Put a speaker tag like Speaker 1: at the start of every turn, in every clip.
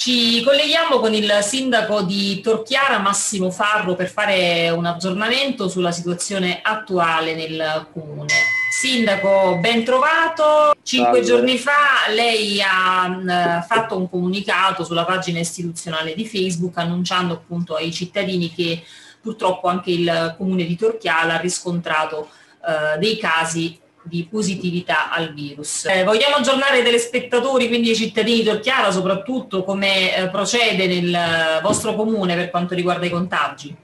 Speaker 1: Ci colleghiamo con il sindaco di Torchiara, Massimo Farro, per fare un aggiornamento sulla situazione attuale nel comune. Sindaco, ben trovato. Cinque Salve. giorni fa lei ha fatto un comunicato sulla pagina istituzionale di Facebook annunciando appunto ai cittadini che purtroppo anche il comune di Torchiara ha riscontrato eh, dei casi di positività al virus. Eh, vogliamo aggiornare i telespettatori, quindi i cittadini di Torchiara, soprattutto come eh, procede nel vostro comune per quanto riguarda i contagi?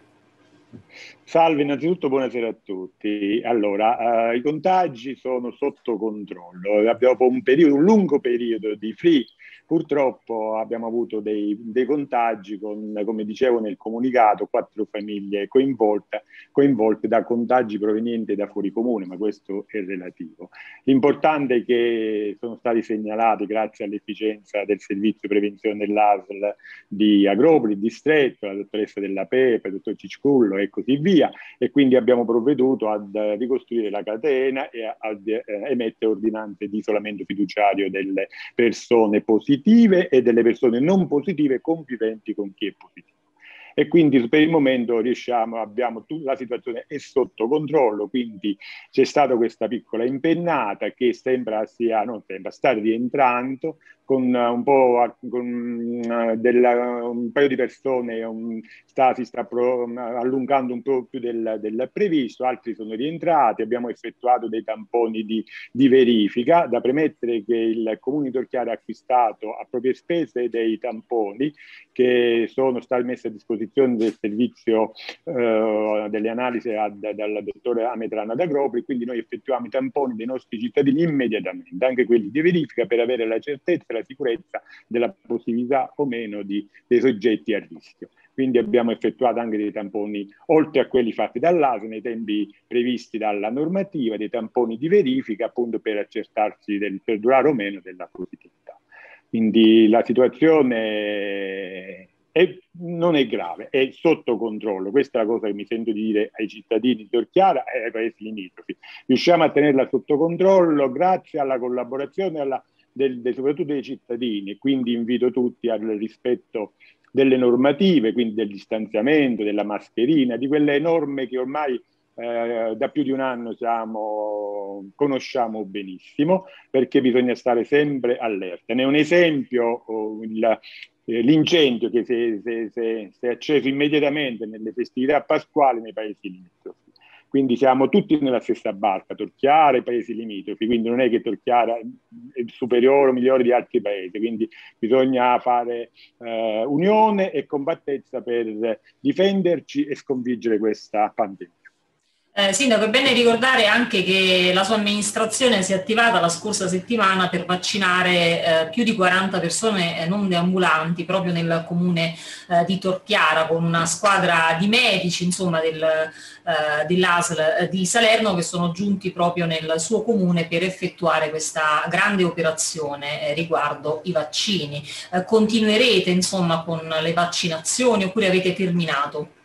Speaker 2: Salve, innanzitutto buonasera a tutti. Allora, eh, i contagi sono sotto controllo. Abbiamo un, periodo, un lungo periodo di free Purtroppo abbiamo avuto dei, dei, contagi con, come dicevo nel comunicato, quattro famiglie coinvolte, coinvolte da contagi provenienti da fuori comune, ma questo è relativo. L'importante è che sono stati segnalati grazie all'efficienza del servizio prevenzione dell'ASL di Agropoli, distretto, la dottoressa della PEP, il dottor Ciccullo e così via, e quindi abbiamo provveduto ad ricostruire la catena e ad eh, emettere ordinanze di isolamento fiduciario delle persone positive positive e delle persone non positive conviventi con chi è positivo. E quindi per il momento riusciamo, abbiamo, la situazione è sotto controllo, quindi c'è stata questa piccola impennata che sembra sia, non sembra, sta rientrando, con un po' con eh, della, un paio di persone un, sta, si sta pro, allungando un po' più del, del, previsto, altri sono rientrati, abbiamo effettuato dei tamponi di, di, verifica, da premettere che il Comune di Torchiara ha acquistato a proprie spese dei tamponi che sono stati messi a disposizione del servizio eh, delle analisi ad, dal dottore Ametrana d'Agropoli, quindi noi effettuiamo i tamponi dei nostri cittadini immediatamente, anche quelli di verifica per avere la certezza la sicurezza della possibilità o meno di, dei soggetti a rischio. Quindi abbiamo effettuato anche dei tamponi, oltre a quelli fatti dall'ASE, nei tempi previsti dalla normativa, dei tamponi di verifica appunto per accertarsi del perdurare o meno della positività. Quindi la situazione è, non è grave, è sotto controllo. Questa è la cosa che mi sento di dire ai cittadini di Torchiara e ai paesi limitrofi. Riusciamo a tenerla sotto controllo grazie alla collaborazione alla del, del, soprattutto dei cittadini, quindi invito tutti al rispetto delle normative, quindi del distanziamento, della mascherina, di quelle norme che ormai eh, da più di un anno siamo, conosciamo benissimo, perché bisogna stare sempre allerta. Ne è un esempio oh, il, eh, l'incendio che si, è acceso immediatamente nelle festività pasquali nei paesi limitrofi. Quindi siamo tutti nella stessa barca, Torchiara e paesi limitrofi, quindi non è che Torchiara è superiore o migliore di altri paesi, quindi bisogna fare eh, unione e combattezza per difenderci e sconfiggere questa pandemia.
Speaker 1: Eh, Sindaco, è bene ricordare anche che la sua amministrazione si è attivata la scorsa settimana per vaccinare eh, più di 40 persone eh, non deambulanti proprio nel comune eh, di Torchiara con una squadra di medici insomma, del, eh, dell'ASL eh, di Salerno che sono giunti proprio nel suo comune per effettuare questa grande operazione riguardo i vaccini. continuerete insomma con le vaccinazioni oppure avete terminato?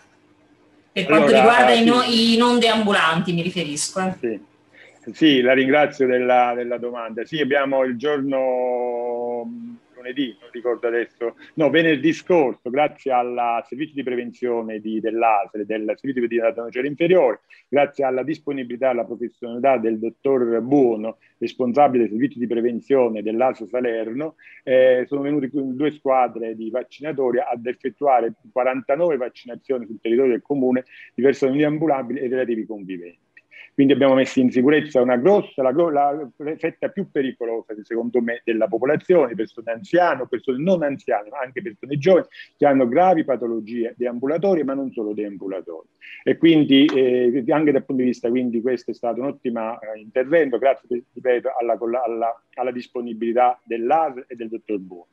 Speaker 1: Per quanto allora, riguarda sì. i, no, i, non deambulanti mi riferisco. Eh.
Speaker 2: Sì. sì. la ringrazio della, della domanda. Sì, abbiamo il giorno lunedì, non ricordo adesso, no, venerdì scorso, grazie al servizio di prevenzione di, dell'ASL, del servizio di nocera inferiore, grazie alla disponibilità e alla professionalità del dottor Buono, responsabile del servizio di prevenzione dell'ASL Salerno, eh, sono venuti due squadre di vaccinatori ad effettuare 49 vaccinazioni sul territorio del comune di persone ambulabili e relativi conviventi. Quindi abbiamo messo in sicurezza una grossa, la, la, fetta più pericolosa, secondo me, della popolazione, persone anziane persone non anziane, ma anche persone giovani che hanno gravi patologie deambulatorie, ma non solo deambulatorie. E quindi eh, anche dal punto di vista, quindi questo è stato un ottimo eh, intervento, grazie, ripeto, alla, alla, alla disponibilità dell'AS e del dottor Buono.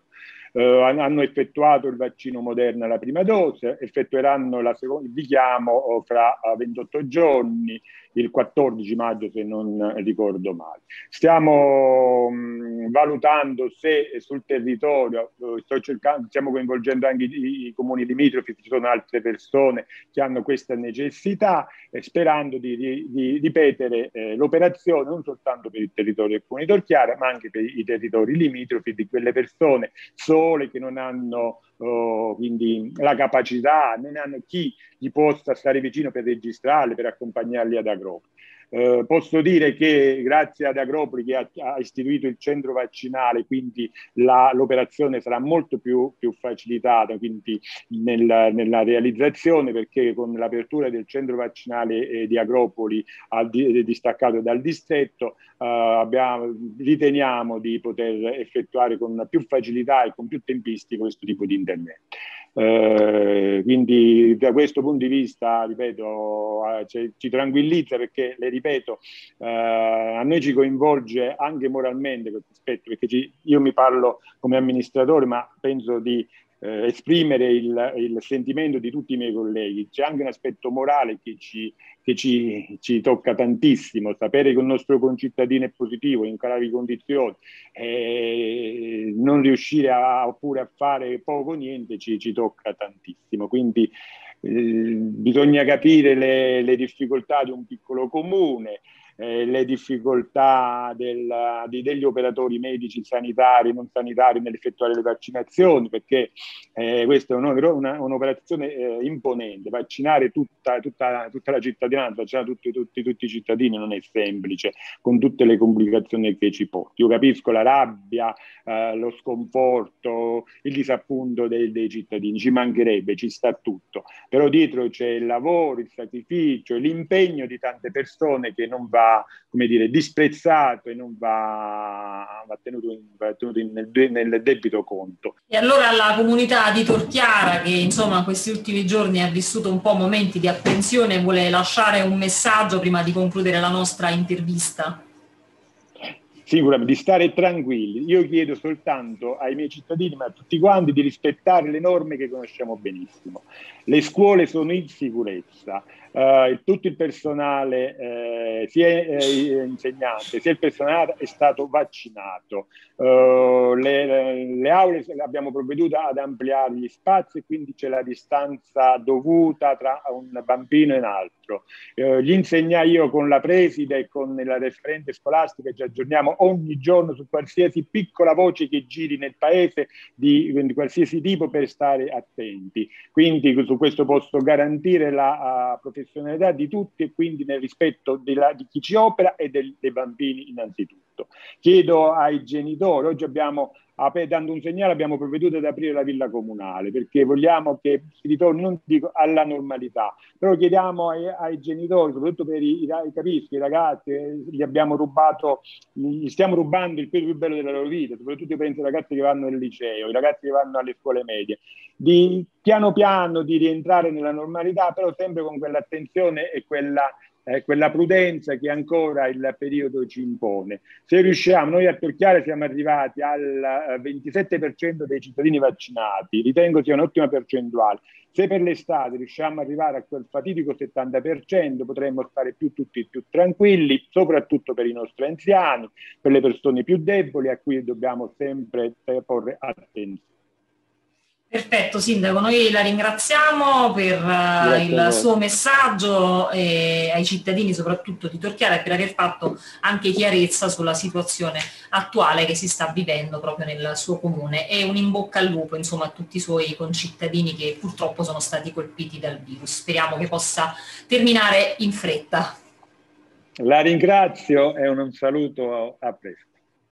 Speaker 2: Uh, hanno effettuato il vaccino Moderna la prima dose, effettueranno seconda, il richiamo oh, fra 28 giorni il 14 maggio se non ricordo male. Stiamo mh, valutando se sul territorio, eh, cercando, stiamo coinvolgendo anche i, i, comuni limitrofi, ci sono altre persone che hanno questa necessità, eh, sperando di, di, di ripetere eh, l'operazione non soltanto per il territorio del comune Torchiara, ma anche per i territori limitrofi di quelle persone sole, che non hanno oh, quindi la capacità, non hanno chi gli possa stare vicino per registrarli, per accompagnarli ad Agropoli. Eh, posso dire che grazie ad Agropoli che ha, ha istituito il centro vaccinale, quindi la, l'operazione sarà molto più, più facilitata quindi nel, nella realizzazione perché con l'apertura del centro vaccinale eh, di Agropoli al, di, distaccato dal distretto eh, abbiamo, riteniamo di poter effettuare con più facilità e con più tempistica questo tipo di intervento. Eh, quindi da questo punto di vista, ripeto, eh, ci, ci, tranquillizza perché, le ripeto, eh, a noi ci coinvolge anche moralmente questo aspetto, perché ci, io mi parlo come amministratore, ma penso di eh, esprimere il, il, sentimento di tutti i miei colleghi. C'è anche un aspetto morale che, ci, che ci, ci, tocca tantissimo, sapere che il nostro concittadino è positivo in gravi condizioni e non riuscire a, oppure a fare poco o niente ci, ci tocca tantissimo. Quindi eh, bisogna capire le, le difficoltà di un piccolo comune, eh, le difficoltà del, di, degli operatori medici, sanitari, non sanitari nell'effettuare le vaccinazioni, perché eh, questa è una, un'operazione eh, imponente. Vaccinare tutta, tutta, tutta, la cittadinanza, vaccinare tutti, tutti, tutti, i cittadini non è semplice, con tutte le complicazioni che ci porta. Io capisco la rabbia, eh, lo sconforto, il disappunto dei, dei cittadini, ci mancherebbe, ci sta tutto, però dietro c'è il lavoro, il sacrificio, l'impegno di tante persone che non va come dire, disprezzato e non va, va tenuto, in, va tenuto in, nel, nel, debito conto.
Speaker 1: E allora la comunità di Torchiara, che insomma in questi ultimi giorni ha vissuto un po' momenti di apprensione, vuole lasciare un messaggio prima di concludere la nostra intervista?
Speaker 2: Sicuramente, di stare tranquilli. Io chiedo soltanto ai miei cittadini, ma a tutti quanti, di rispettare le norme che conosciamo benissimo. Le scuole sono in sicurezza, Uh, tutto il personale, eh, sia eh, insegnante sia il personale è stato vaccinato. Uh, le, le, aule abbiamo provveduto ad ampliare gli spazi, quindi c'è la distanza dovuta tra un bambino e un altro. Uh, gli insegna io con la preside e con la referente scolastica ci aggiorniamo ogni giorno su qualsiasi piccola voce che giri nel paese di, di qualsiasi tipo per stare attenti. Quindi su questo posso garantire la uh, professionalità di tutti e quindi nel rispetto della, di chi ci opera e del, dei bambini innanzitutto. Chiedo ai genitori, oggi abbiamo dando un segnale abbiamo provveduto ad aprire la villa comunale perché vogliamo che si ritorni, non dico alla normalità, però chiediamo ai, ai genitori, soprattutto per i, i, capisco, i ragazzi, eh, gli abbiamo rubato, gli stiamo rubando il periodo più bello della loro vita, soprattutto ai ragazzi che vanno al liceo, i ragazzi che vanno alle scuole medie, di piano piano di rientrare nella normalità, però sempre con quell'attenzione e quella eh, quella prudenza che ancora il periodo ci impone. Se riusciamo, noi a Torchiare siamo arrivati al 27% eh, dei cittadini vaccinati, ritengo sia un'ottima percentuale. Se per l'estate riusciamo ad arrivare a quel fatidico 70%, potremmo stare più tutti più tranquilli, soprattutto per i nostri anziani, per le persone più deboli a cui dobbiamo sempre porre attenzione.
Speaker 1: Perfetto, Sindaco, noi la ringraziamo per uh, il suo messaggio ai cittadini soprattutto di Torchiara e per aver fatto anche chiarezza sulla situazione attuale che si sta vivendo proprio nel suo comune e un in bocca al lupo insomma a tutti i suoi concittadini che purtroppo sono stati colpiti dal virus. Speriamo che possa terminare in fretta.
Speaker 2: La ringrazio e un saluto a presto.